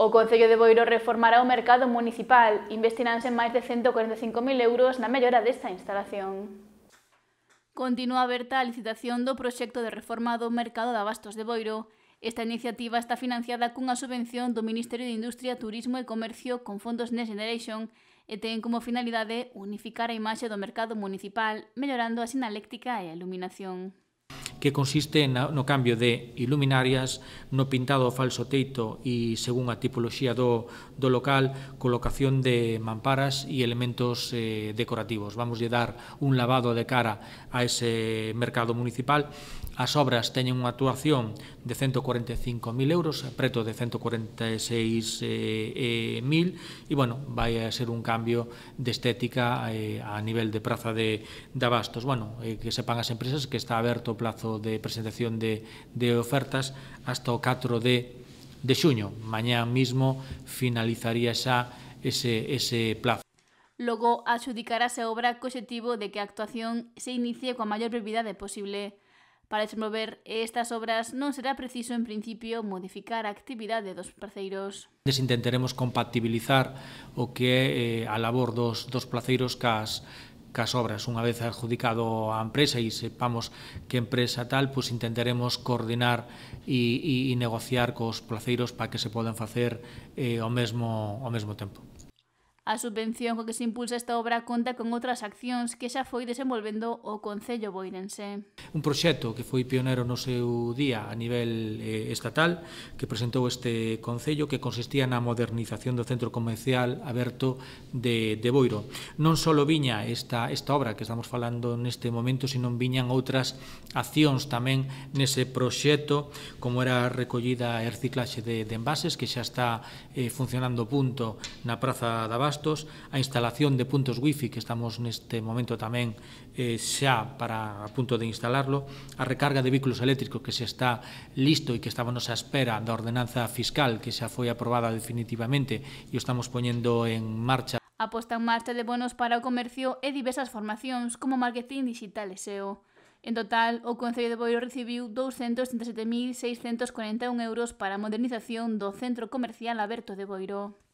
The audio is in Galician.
O Concello de Boiro reformará o mercado municipal. Investiránse máis de 145.000 euros na mellora desta instalación. Continúa aberta a licitación do proxecto de reforma do mercado de abastos de Boiro. Esta iniciativa está financiada cunha subvención do Ministerio de Industria, Turismo e Comercio con fondos Next Generation e ten como finalidade unificar a imaxe do mercado municipal, mellorando a sinaléctica e a iluminación que consiste no cambio de iluminarias, no pintado ao falso teito e, según a tipoloxía do, do local, colocación de mamparas e elementos eh, decorativos. Vamos lle dar un lavado de cara a ese mercado municipal. As obras teñen unha actuación de 145.000 euros, preto de 146.000, eh, eh e, bueno, vai a ser un cambio de estética eh, a nivel de praza de, de abastos. Bueno, eh, que sepan as empresas que está aberto o plazo prazo de presentación de, de ofertas hasta o 4 de, de xuño. Mañá mismo finalizaría xa ese, ese plazo. Logo, adxudicarase a obra co objetivo de que a actuación se inicie coa maior brevidade posible. Para desenvolver estas obras non será preciso, en principio, modificar a actividade dos placeiros. Intentaremos compatibilizar o que é eh, a labor dos, dos placeiros cas, cas obras. Unha vez adjudicado a empresa e sepamos que empresa tal, pois intentaremos coordinar e, e, e negociar cos placeiros para que se podan facer eh, ao mesmo ao mesmo tempo. A subvención co que se impulsa esta obra conta con outras accións que xa foi desenvolvendo o Concello Boirense. Un proxecto que foi pionero no seu día a nivel eh, estatal que presentou este Concello que consistía na modernización do centro comercial aberto de, de Boiro. Non só viña esta, esta obra que estamos falando neste momento, sino viñan outras accións tamén nese proxecto como era recollida e reciclaxe de, de envases que xa está eh, funcionando punto na Praza da Basta gastos, a instalación de puntos wifi que estamos neste momento tamén eh, xa para a punto de instalarlo, a recarga de vehículos eléctricos que se está listo e que estábamos a espera da ordenanza fiscal que xa foi aprobada definitivamente e o estamos poñendo en marcha A posta en marcha de bonos para o comercio e diversas formacións como marketing digital e SEO. En total, o Concello de Boiro recibiu 237.641 euros para a modernización do Centro Comercial Aberto de Boiro.